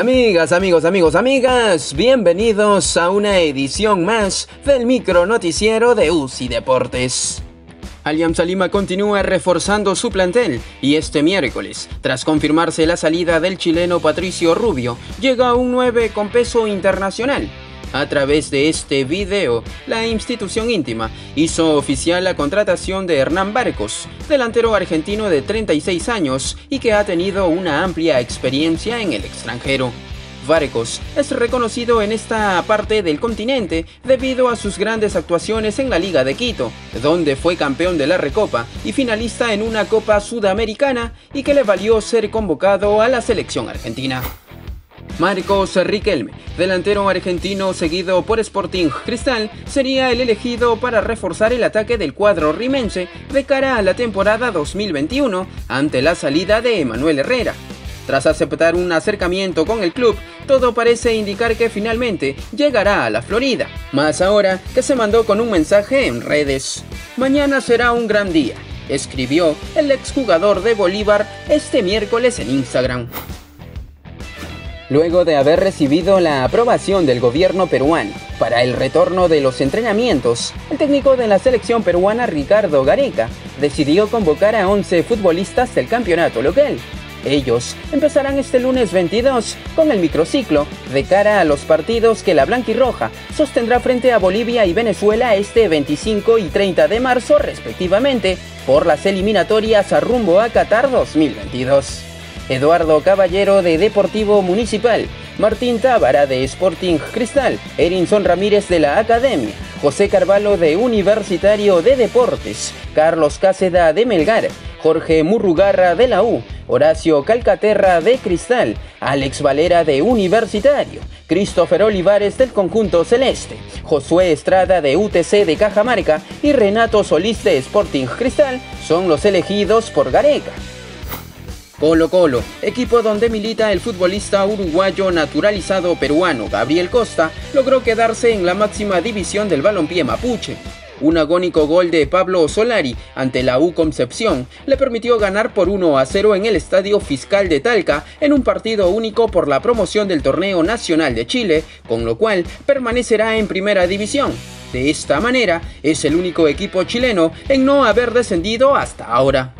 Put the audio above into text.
Amigas, amigos, amigos, amigas, bienvenidos a una edición más del micro noticiero de UCI Deportes. Alianza Lima continúa reforzando su plantel y este miércoles, tras confirmarse la salida del chileno Patricio Rubio, llega un 9 con peso internacional. A través de este video, la institución íntima hizo oficial la contratación de Hernán Barcos, delantero argentino de 36 años y que ha tenido una amplia experiencia en el extranjero. Varcos es reconocido en esta parte del continente debido a sus grandes actuaciones en la Liga de Quito, donde fue campeón de la Recopa y finalista en una Copa Sudamericana y que le valió ser convocado a la selección argentina. Marcos Riquelme, delantero argentino seguido por Sporting Cristal, sería el elegido para reforzar el ataque del cuadro rimense de cara a la temporada 2021 ante la salida de Emanuel Herrera. Tras aceptar un acercamiento con el club, todo parece indicar que finalmente llegará a la Florida. Más ahora que se mandó con un mensaje en redes. Mañana será un gran día, escribió el exjugador de Bolívar este miércoles en Instagram. Luego de haber recibido la aprobación del gobierno peruano para el retorno de los entrenamientos, el técnico de la selección peruana Ricardo Gareca decidió convocar a 11 futbolistas del campeonato local. Ellos empezarán este lunes 22 con el microciclo de cara a los partidos que la Blanquirroja sostendrá frente a Bolivia y Venezuela este 25 y 30 de marzo respectivamente por las eliminatorias a rumbo a Qatar 2022. Eduardo Caballero de Deportivo Municipal, Martín Tábara de Sporting Cristal, Erinson Ramírez de la Academia, José Carvalho de Universitario de Deportes, Carlos Cáceda de Melgar, Jorge Murrugarra de la U, Horacio Calcaterra de Cristal, Alex Valera de Universitario, Christopher Olivares del conjunto celeste, Josué Estrada de UTC de Cajamarca. Y Renato Solís de Sporting Cristal. Son los elegidos por Gareca. Colo Colo, equipo donde milita el futbolista uruguayo naturalizado peruano Gabriel Costa, logró quedarse en la máxima división del balompié mapuche. Un agónico gol de Pablo Solari ante la U Concepción le permitió ganar por 1 a 0 en el Estadio Fiscal de Talca en un partido único por la promoción del Torneo Nacional de Chile, con lo cual permanecerá en primera división. De esta manera, es el único equipo chileno en no haber descendido hasta ahora.